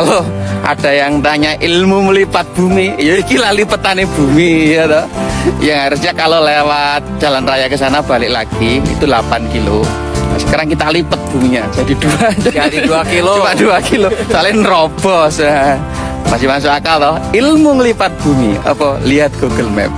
Kalau ada yang tanya ilmu melipat bumi, ya gila lipetane bumi ya toh. Yang harusnya kalau lewat jalan raya ke sana balik lagi itu 8 kilo. Nah, sekarang kita lipat buminya jadi dua Jadi dua kilo. cuma dua kilo soalnya nerobos ya. masih masuk akal toh ilmu ngelipat bumi apa lihat Google Map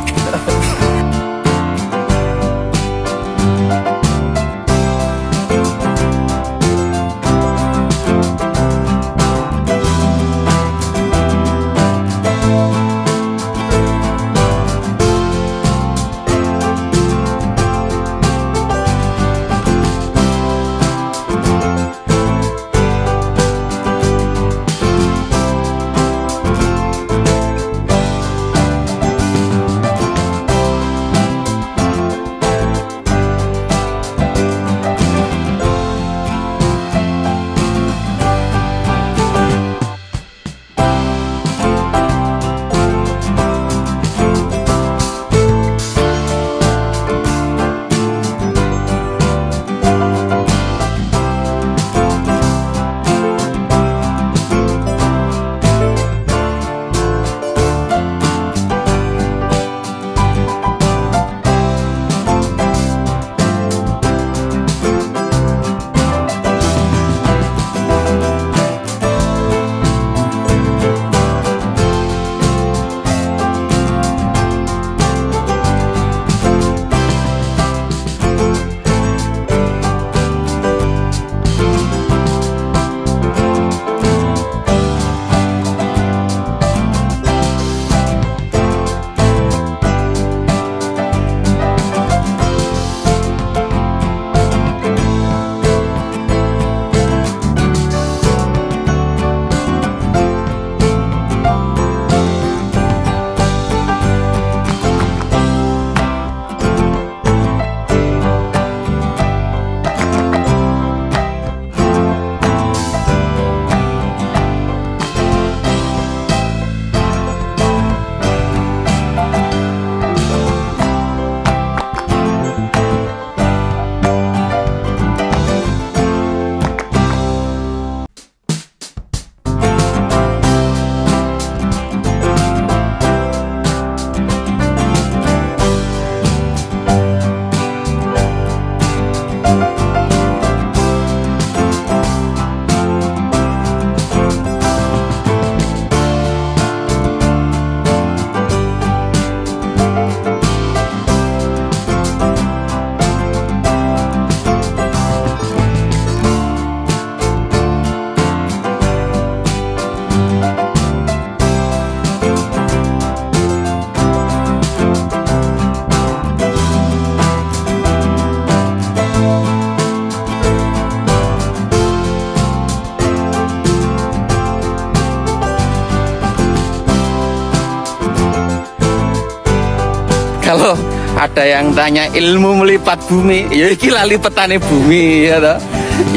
ada yang tanya ilmu melipat bumi, ya gila lipetane bumi ya toh.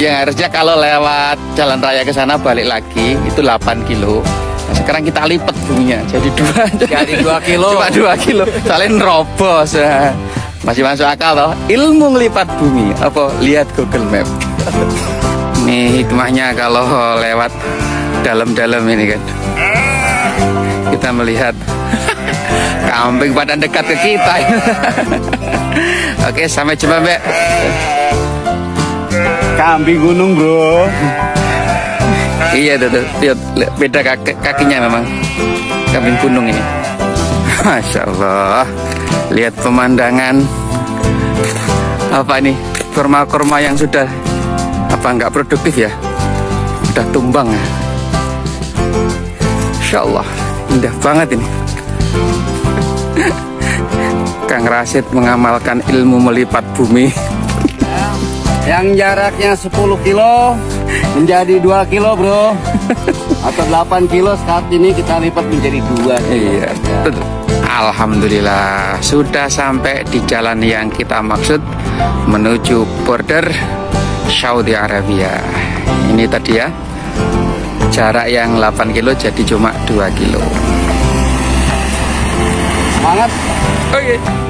Yang harusnya kalau lewat jalan raya ke sana balik lagi itu 8 kilo. Nah, sekarang kita lipat buminya jadi dua Jadi dua kilo. cuma dua kilo soalnya nerobos ya. masih masuk akal toh ilmu ngelipat bumi apa lihat Google Map nih hikmahnya kalau lewat dalam-dalam ini kan kita melihat kambing pada dekat ke kita. Oke sampai jumpa mbak. Kambing gunung bro. iya tuh, tuh. lihat lihat, beda kaki, kakinya memang. Kambing gunung ini. Masya Allah. Lihat pemandangan. Apa nih kurma-kurma yang sudah apa nggak produktif ya? Sudah tumbang ya. Masya Allah. Indah banget ini Kang Rasid mengamalkan ilmu melipat bumi Yang jaraknya 10 kilo menjadi 2 kilo bro. Atau 8 kilo saat ini kita lipat menjadi 2 Iya. Alhamdulillah sudah sampai di jalan yang kita maksud menuju border Saudi Arabia. Ini tadi ya jarak yang 8 kilo jadi cuma 2 kilo. Semangat. Oke.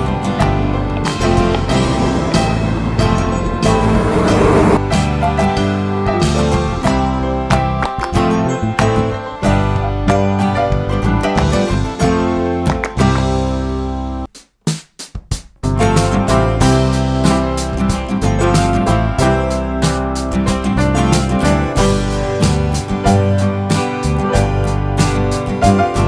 you